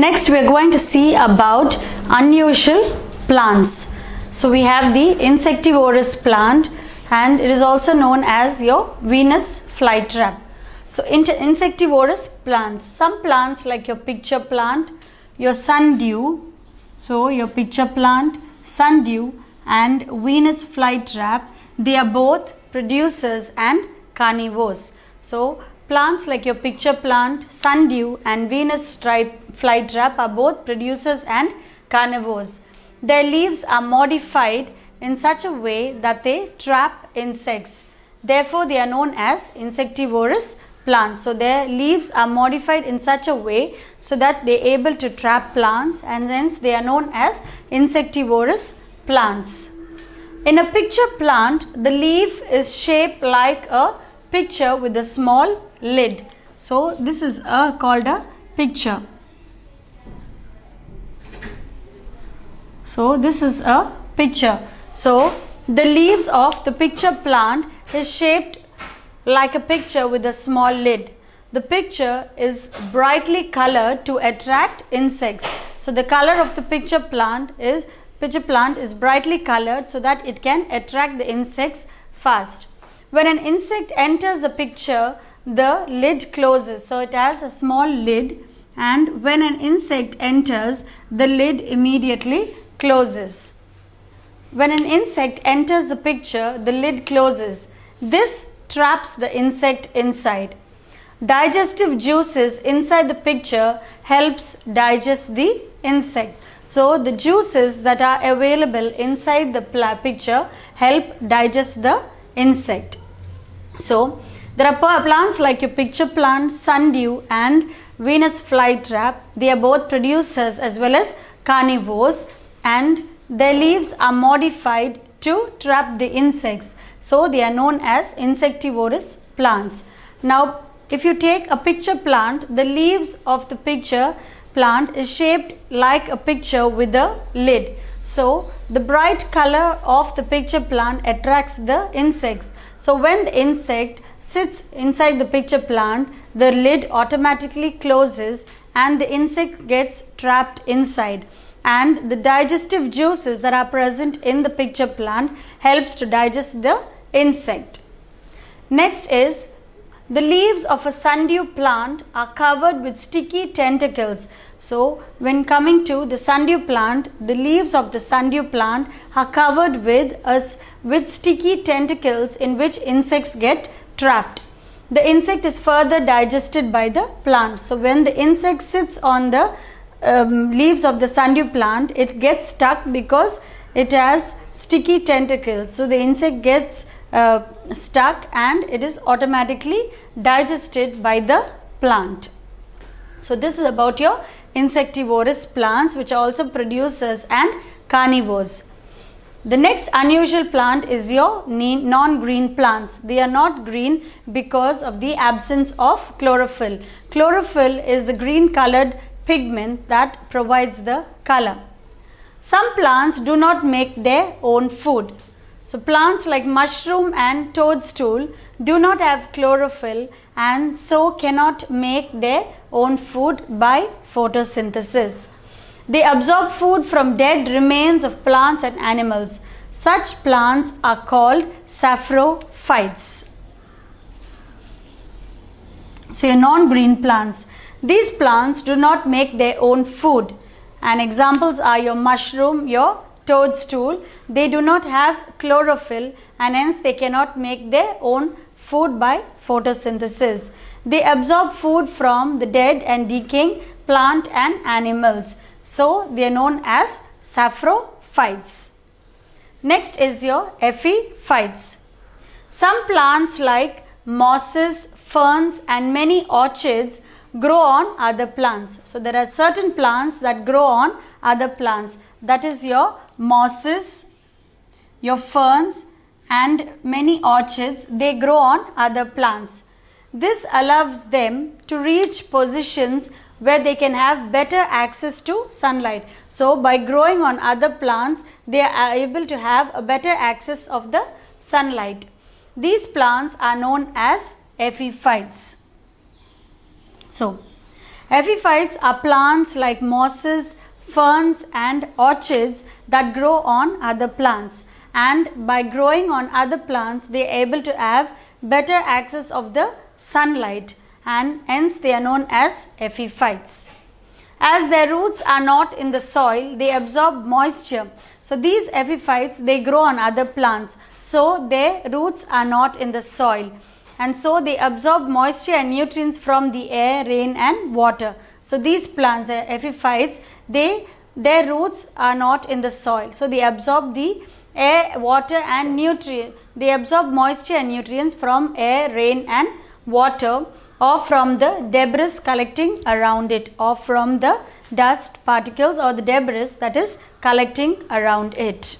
Next we are going to see about unusual plants. So we have the insectivorous plant and it is also known as your Venus flytrap. So insectivorous plants, some plants like your pitcher plant, your sundew, so your pitcher plant, sundew and Venus flytrap, they are both producers and carnivores. So plants like your pitcher plant, sundew and Venus flytrap are both producers and carnivores. Their leaves are modified in such a way that they trap insects. Therefore, they are known as insectivorous plants. So, their leaves are modified in such a way so that they are able to trap plants and hence they are known as insectivorous plants. In a pitcher plant, the leaf is shaped like a pitcher with a small lid. So, this is a, called a picture. So, this is a picture. So, the leaves of the picture plant is shaped like a picture with a small lid. The picture is brightly colored to attract insects. So, the color of the picture plant is pitcher plant is brightly colored so that it can attract the insects fast. When an insect enters the picture, the lid closes. So, it has a small lid and when an insect enters, the lid immediately closes. When an insect enters the picture, the lid closes. This traps the insect inside. Digestive juices inside the picture helps digest the insect. So the juices that are available inside the picture help digest the insect. So there are plants like your picture plant, sundew and Venus flytrap. They are both producers as well as carnivores and their leaves are modified to trap the insects. So they are known as insectivorous plants. Now if you take a picture plant, the leaves of the picture plant is shaped like a picture with a lid. So the bright color of the pitcher plant attracts the insects. So when the insect sits inside the pitcher plant, the lid automatically closes and the insect gets trapped inside and the digestive juices that are present in the pitcher plant helps to digest the insect. Next is the leaves of a sundew plant are covered with sticky tentacles. So when coming to the sundew plant, the leaves of the sundew plant are covered with, us with sticky tentacles in which insects get trapped. The insect is further digested by the plant. So when the insect sits on the um, leaves of the sundew plant, it gets stuck because it has sticky tentacles. So the insect gets uh, stuck and it is automatically digested by the plant. So this is about your insectivorous plants which are also producers and carnivores. The next unusual plant is your non-green plants. They are not green because of the absence of chlorophyll. Chlorophyll is the green colored pigment that provides the color. Some plants do not make their own food. So plants like mushroom and toadstool do not have chlorophyll and so cannot make their own food by photosynthesis. They absorb food from dead remains of plants and animals. Such plants are called saprophytes. So non-green plants. These plants do not make their own food and examples are your mushroom, your toadstool. They do not have chlorophyll and hence they cannot make their own food by photosynthesis. They absorb food from the dead and decaying plant and animals. So they are known as saprophytes. Next is your epiphytes. Some plants like mosses, ferns and many orchids grow on other plants. So there are certain plants that grow on other plants. That is your mosses, your ferns and many orchids. They grow on other plants. This allows them to reach positions where they can have better access to sunlight. So by growing on other plants, they are able to have a better access of the sunlight. These plants are known as epiphytes. So, Epiphytes are plants like mosses, ferns and orchids that grow on other plants and by growing on other plants they are able to have better access of the sunlight and hence they are known as epiphytes. As their roots are not in the soil, they absorb moisture. So, these epiphytes they grow on other plants. So, their roots are not in the soil and so they absorb moisture and nutrients from the air, rain and water. So, these plants uh, epiphytes they their roots are not in the soil. So, they absorb the air, water and nutrient. They absorb moisture and nutrients from air, rain and water or from the debris collecting around it or from the dust particles or the debris that is collecting around it.